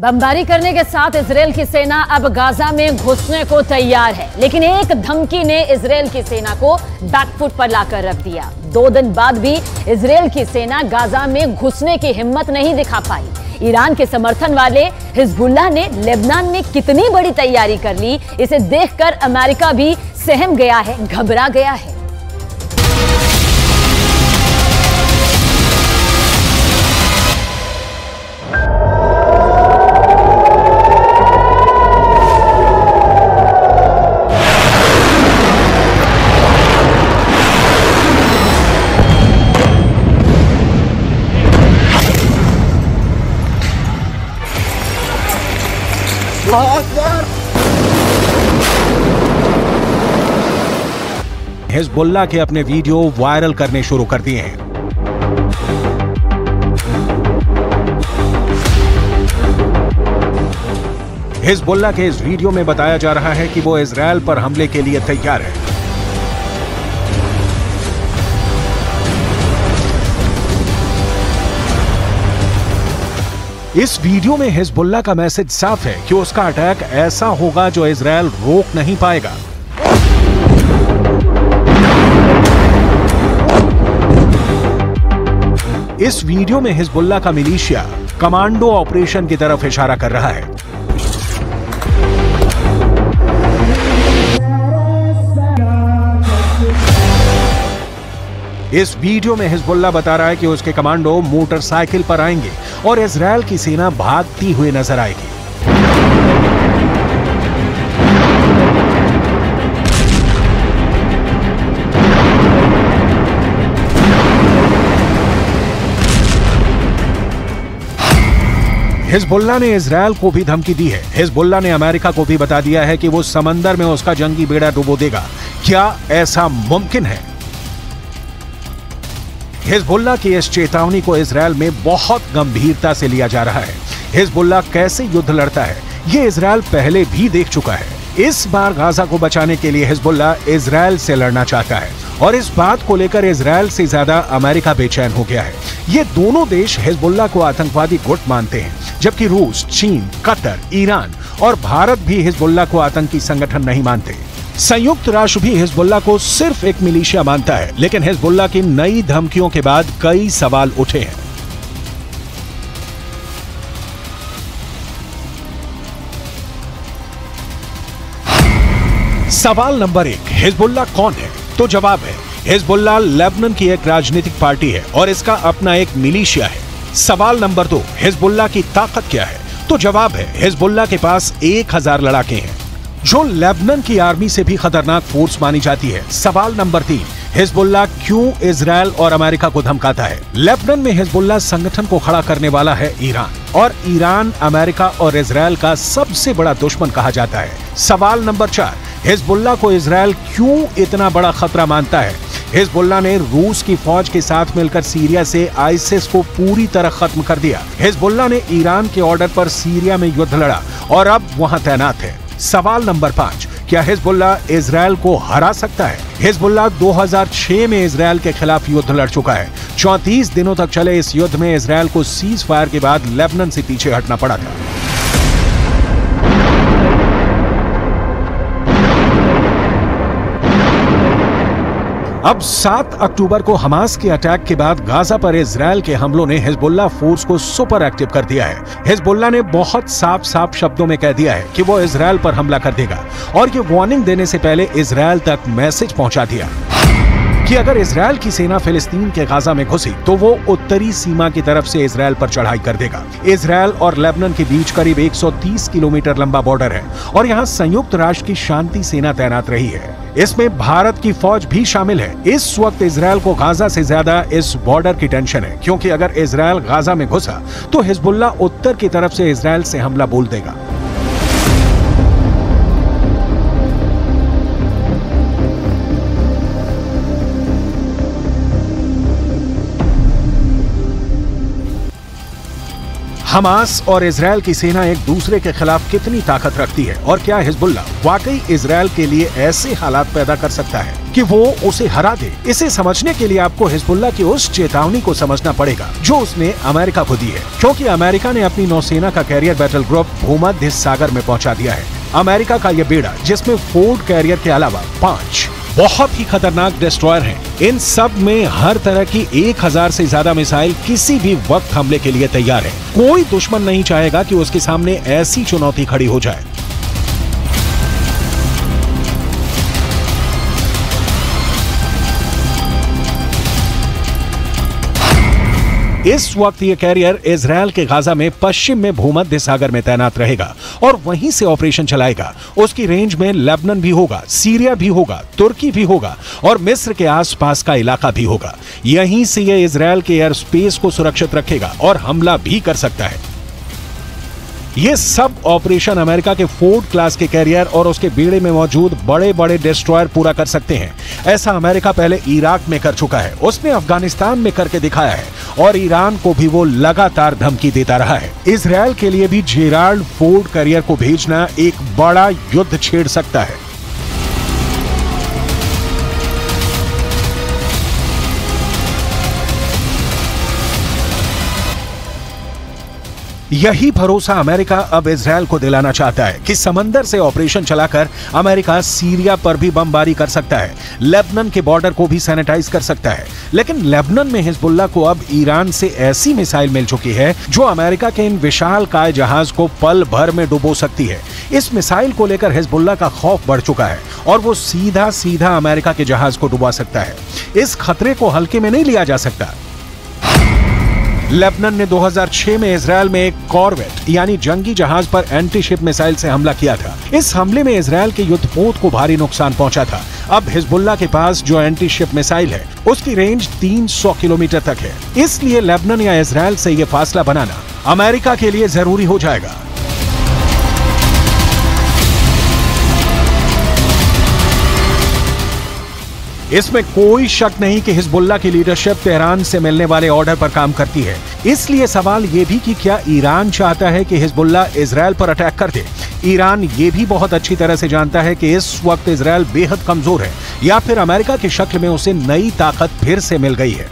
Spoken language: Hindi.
बमबारी करने के साथ इसराइल की सेना अब गाजा में घुसने को तैयार है। लेकिन एक धमकी ने इसराइल की सेना को बैकफुट पर लाकर रख दिया। दो दिन बाद भी इसराइल की सेना गाजा में घुसने की हिम्मत नहीं दिखा पाई। ईरान के समर्थन वाले हिजबुल्ला ने लेबनान में कितनी बड़ी तैयारी कर ली, इसे देखकर अमेरिका भी सहम गया है, घबरा गया है। हिजबुल्ला के अपने वीडियो वायरल करने शुरू कर दिए हैं। हिजबुल्ला के इस वीडियो में बताया जा रहा है कि वो इसराइल पर हमले के लिए तैयार है। इस वीडियो में हिजबुल्ला का मैसेज साफ़ है कि उसका अटैक ऐसा होगा जो इसराइल रोक नहीं पाएगा। इस वीडियो में हिजबुल्ला का मिलीशिया कमांडो ऑपरेशन की तरफ़ इशारा कर रहा है। इस वीडियो में हिजबुल्ला बता रहा है कि उसके कमांडो मोटरसाइकिल पर आएँगे और इसराइल की सेना भागती हुई नज़र आएगी। हिजबुल्ला ने इसराइल को भी धमकी दी है। हिजबुल्ला ने अमेरिका को भी बता दिया है कि वो समंदर में उसका जंगी बेड़ा डुबो देगा। क्या ऐसा मुमकिन है? हिजबुल्ला की इस चेतावनी को इसराइल में बहुत गंभीरता से लिया जा रहा है। हिजबुल्ला कैसे युद्ध लड़ता है, ये इसराइल पहले भी देख चुका है। इस बार गाजा को बचाने के लिए हिजबुल्ला इसराइल से लड़ना चाहता है और इस बात को लेकर इसराइल से ज़्यादा अमेरिका बेचैन हो गया है। ये दोनों देश हिजबुल्ला को आतंकवादी गुट मानते हैं, जबकि रूस, चीन, कतर, ईरान और भारत भी हिजबुल्ला को आतंकी संगठन नहीं मानते। संयुक्त राष्ट्र भी हिजबुल्ला को सिर्फ़ एक मिलिशिया मानता है, लेकिन हिजबुल्ला की नई धमकियों के बाद कई सवाल उठे हैं। सवाल नंबर एक, हिजबुल्ला कौन है? तो जवाब है, हिजबुल्ला लेबनन की एक राजनीतिक पार्टी है और इसका अपना एक मिलिशिया है। सवाल नंबर दो, हिजबुल्ला की ताकत क्या है? तो जवाब है, हिजबुल्ला के पास एक हज़ार लड़ाके हैं। जो लेबनन की आर्मी से भी खतरनाक फोर्स मानी जाती है। सवाल नंबर तीन हिजबुल्ला क्यों इसराइल और अमेरिका को धमकाता है? लेबनन में हिजबुल्ला संगठन को खड़ा करने वाला है ईरान, और ईरान, अमेरिका और इसराइल का सबसे बड़ा दुश्मन कहा जाता है। सवाल नंबर चार हिजबुल्ला को इसराइल क्यों इतना बड़ा खतरा मानता है? हिजबुल्ला ने रूस की फौज के साथ मिलकर सीरिया से आईसिस को पूरी तरह खत्म कर दिया। हिजबुल्ला ने ईरान के ऑर्डर पर सीरिया में युद्ध लड़ा, और अब वहाँ तैनात है। सवाल नंबर पाँच, क्या हिजबुल्ला इसराइल को हरा सकता है? हिजबुल्ला 2006 में इसराइल के खिलाफ युद्ध लड़ चुका है। 34 दिनों तक चले इस युद्ध में इसराइल को सीज फायर के बाद लेबनन से पीछे हटना पड़ा था। अब 7 अक्टूबर को हमास के अटैक के बाद गाजा पर इसराइल के हमलों ने हिजबुल्ला फोर्स को सुपर एक्टिव कर दिया है। हिजबुल्ला ने बहुत साफ़ साफ़ शब्दों में कह दिया है कि वो इसराइल पर हमला कर देगा और ये वार्निंग देने से पहले इसराइल तक मैसेज पहुँचा दिया। कि अगर इसराइल की सेना फिलिस्तीन के गाजा में घुसी तो वो उत्तरी सीमा की तरफ़ से इसराइल पर चढ़ाई कर देगा। इसराइल और लेबनान के बीच करीब 130 किलोमीटर लंबा बॉर्डर है और यहाँ संयुक्त राष्ट्र की शांति सेना तैनात रही है। इसमें भारत की फौज भी शामिल है। इस वक्त इसराइल को गाजा से ज़्यादा इस बॉर्डर की टेंशन है, क्योंकि अगर इसराइल गाजा में घुसा तो हिजबुल्ला उत्तर की तरफ़ से इसराइल से हमला बोल देगा। हमास और इसराइल की सेना एक दूसरे के खिलाफ कितनी ताकत रखती है? और क्या हिजबुल्ला वाकई इसराइल के लिए ऐसे हालात पैदा कर सकता है कि वो उसे हरा दे? इसे समझने के लिए आपको हिजबुल्ला की उस चेतावनी को समझना पड़ेगा, जो उसने अमेरिका को दी है। क्योंकि अमेरिका ने अपनी नौसेना का कैरियर बैटल ग्रुप भूमध्य सागर में पहुँचा दिया है। अमेरिका का ये बेड़ा, जिसमें फोर्ड कैरियर के अलावा पाँच बहुत ही खतरनाक डिस्ट्रॉयर हैं। इन सब में हर तरह की एक हज़ार से ज़्यादा मिसाइल किसी भी वक्त हमले के लिए तैयार है कोई दुश्मन नहीं चाहेगा कि उसके सामने ऐसी चुनौती खड़ी हो जाए इस वक्त यह कैरियर इसराइल के गाजा में पश्चिम में भूमध्य सागर में तैनात रहेगा और वहीं से ऑपरेशन चलाएगा। उसकी रेंज में लेबनन भी होगा, सीरिया भी होगा, तुर्की भी होगा और मिस्र के आसपास का इलाका भी होगा। यहीं से यह इसराइल के एयर स्पेस को सुरक्षित रखेगा और हमला भी कर सकता है। ये सब ऑपरेशन अमेरिका के फोर्ड क्लास के कैरियर और उसके बेड़े में मौजूद बड़े बड़े डिस्ट्रॉयर पूरा कर सकते हैं। ऐसा अमेरिका पहले इराक में कर चुका है। उसने अफ़गानिस्तान में करके दिखाया है और ईरान को भी वो लगातार धमकी देता रहा है। इसराइल के लिए भी जेराल्ड फोर्ड करियर को भेजना एक बड़ा युद्ध छेड़ सकता है। यही भरोसा अमेरिका अब इसराइल को दिलाना चाहता है कि समंदर से ऑपरेशन चलाकर अमेरिका सीरिया पर भी बमबारी कर सकता है, लेबनन के बॉर्डर को भी सैनिटाइज कर सकता है। लेकिन लेबनन में हिजबुल्ला को अब ईरान से ऐसी मिसाइल मिल चुकी है, जो अमेरिका के इन विशाल काय जहाज़ को पल भर में डुबो सकती है। इस मिसाइल को लेकर हिजबुल्ला का खौफ बढ़ चुका है और वो सीधा सीधा अमेरिका के जहाज़ को डुबा सकता है। इस खतरे को हल्के में नहीं लिया जा सकता। लेबनन ने 2006 में इसराइल में एक कॉर्वेट, यानी जंगी जहाज़ पर एंटी शिप मिसाइल से हमला किया था। इस हमले में इसराइल के युद्धपोत को भारी नुकसान पहुँचा था। अब हिजबुल्ला के पास जो एंटी शिप मिसाइल है, उसकी रेंज 300 किलोमीटर तक है। इसलिए लेबनन या इसराइल से ये फासला बनाना अमेरिका के लिए ज़रूरी हो जाएगा। इसमें कोई शक नहीं कि हिजबुल्ला की लीडरशिप तेहरान से मिलने वाले ऑर्डर पर काम करती है। इसलिए सवाल ये भी कि क्या ईरान चाहता है कि हिजबुल्ला इसराइल पर अटैक कर दे? ईरान ये भी बहुत अच्छी तरह से जानता है कि इस वक्त इसराइल बेहद कमज़ोर है, या फिर अमेरिका की शक्ल में उसे नई ताकत फिर से मिल गई है।